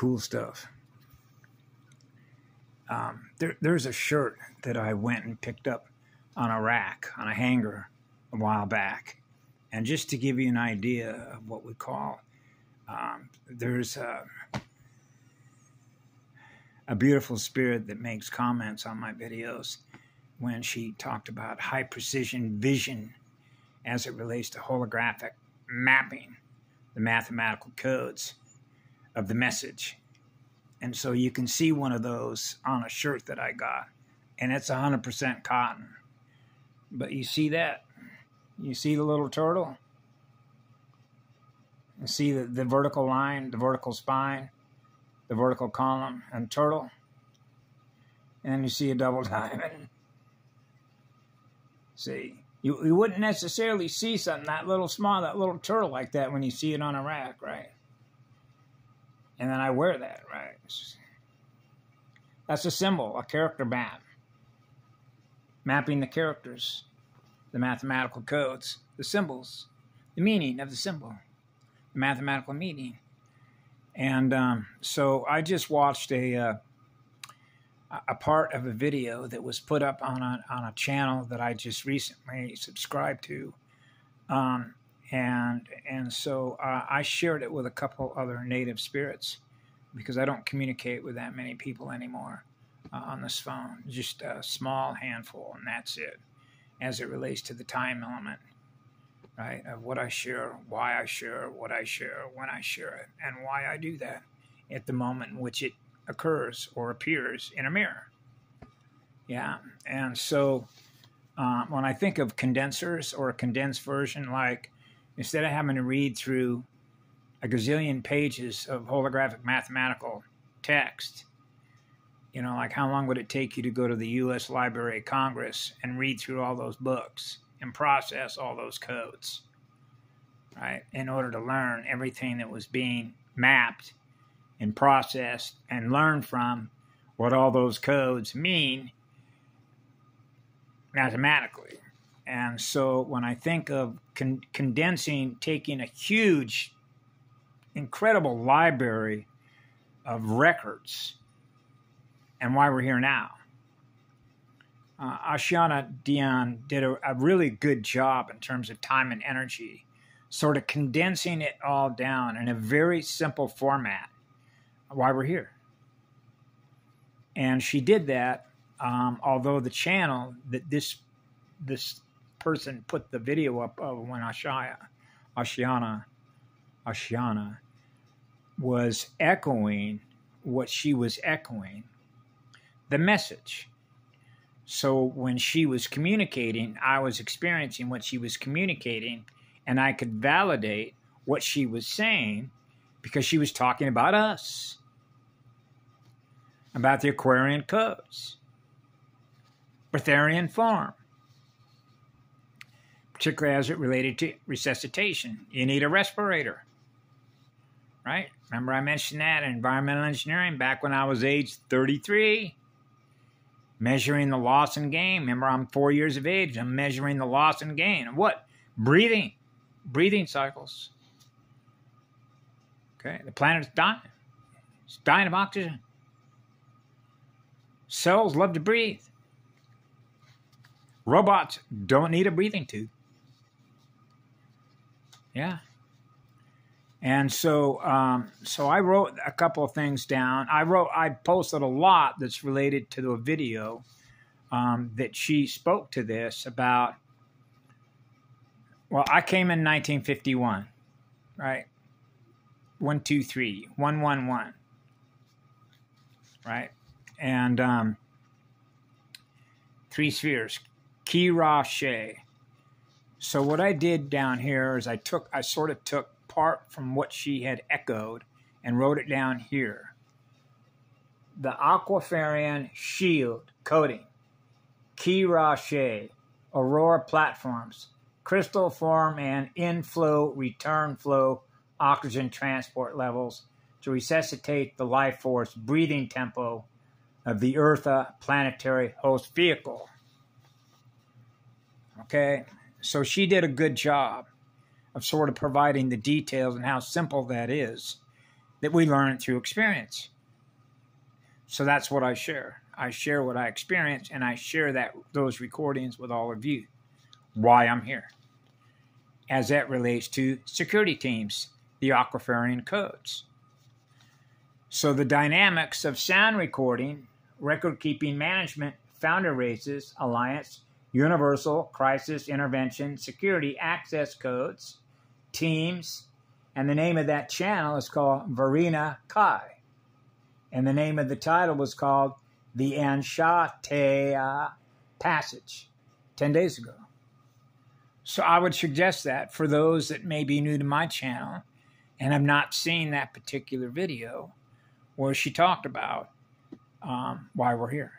cool stuff. Um, there, there's a shirt that I went and picked up on a rack, on a hanger, a while back. And just to give you an idea of what we call, um, there's a, a beautiful spirit that makes comments on my videos when she talked about high precision vision as it relates to holographic mapping the mathematical codes of the message. And so you can see one of those on a shirt that I got, and it's 100% cotton. But you see that? You see the little turtle? You see the, the vertical line, the vertical spine, the vertical column, and turtle? And you see a double diamond. See? You, you wouldn't necessarily see something that little small, that little turtle like that when you see it on a rack, right? And then I wear that, right? That's a symbol, a character map. Mapping the characters, the mathematical codes, the symbols, the meaning of the symbol, the mathematical meaning. And um, so I just watched a uh, a part of a video that was put up on a, on a channel that I just recently subscribed to. Um, and and so uh, I shared it with a couple other native spirits because I don't communicate with that many people anymore uh, on this phone. Just a small handful, and that's it. As it relates to the time element, right, of what I share, why I share, what I share, when I share it, and why I do that at the moment in which it occurs or appears in a mirror. Yeah, and so uh, when I think of condensers or a condensed version, like instead of having to read through a gazillion pages of holographic mathematical text, you know, like how long would it take you to go to the U.S. Library of Congress and read through all those books and process all those codes, right, in order to learn everything that was being mapped and processed and learn from what all those codes mean mathematically. And so when I think of con- condensing, taking a huge, incredible library of records and why we're here now, uh, Ashayana Deane did a, a really good job in terms of time and energy, sort of condensing it all down in a very simple format why we're here. And she did that, um, although the channel that this this person put the video up of when Ashaya, Ashiana, Ashiana was echoing what she was echoing, the message. So when she was communicating, I was experiencing what she was communicating, and I could validate what she was saying because she was talking about us about the Aquarian codes, Breatharian farm, particularly as it related to resuscitation. You need a respirator, right? Remember, I mentioned that in environmental engineering back when I was age 33, measuring the loss and gain. Remember, I'm four years of age. I'm measuring the loss and gain of what? Breathing, breathing cycles. Okay, the planet's dying. It's dying of oxygen. Cells love to breathe. Robots don't need a breathing tube. Yeah. And so, um, so I wrote a couple of things down. I wrote, I posted a lot that's related to the video um, that she spoke to this about. Well, I came in 1951, right? One, two, three, one, one, one, right? and um, three spheres, Ki Ra She. So what I did down here is I took, I sort of took part from what she had echoed and wrote it down here. The Aquaferion Shield Coating, Key Ra She, Aurora Platforms, crystal form and inflow, return flow, oxygen transport levels to resuscitate the life force breathing tempo of the Eartha planetary host vehicle. Okay, so she did a good job of sort of providing the details and how simple that is. that we learn through experience. So that's what I share. I share what I experience and I share that those recordings with all of you. Why I'm here. As that relates to security teams, the Aquaferion codes. So the dynamics of sound recording, record keeping management, founder races, alliance, universal crisis intervention, security access codes, teams, and the name of that channel is called Verena Kai. And the name of the title was called The Anshatea Passage 10 days ago. So I would suggest that for those that may be new to my channel and have not seen that particular video where she talked about um, why we're here.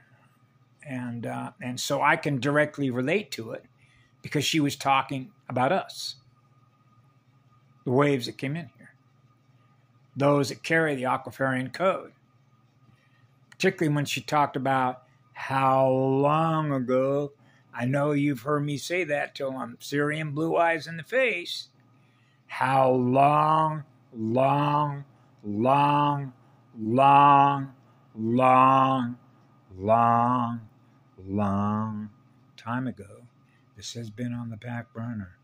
And, uh, and so I can directly relate to it because she was talking about us, the waves that came in here, those that carry the Aquaferion code particularly when she talked about how long ago. I know you've heard me say that till I'm Syrian blue eyes in the face. How long, long, long, long, long, long, long time ago this has been on the back burner.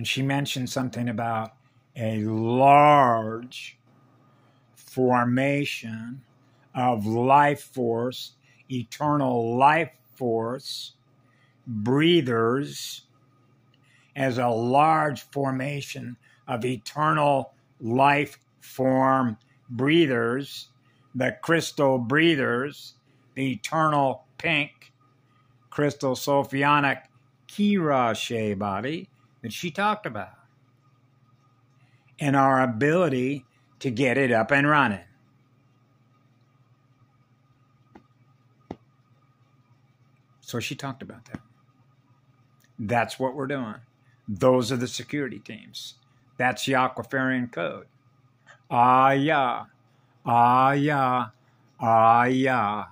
and she mentioned something about a large formation of life force, eternal life force, breathers, as a large formation of eternal life form breathers, the crystal breathers, the eternal pink crystal Sophianic Kira body, that she talked about and our ability to get it up and running. So she talked about that. That's what we're doing. Those are the security teams. That's the Aquaferion code. Ah, yeah. Ah, yeah. Ah, yeah.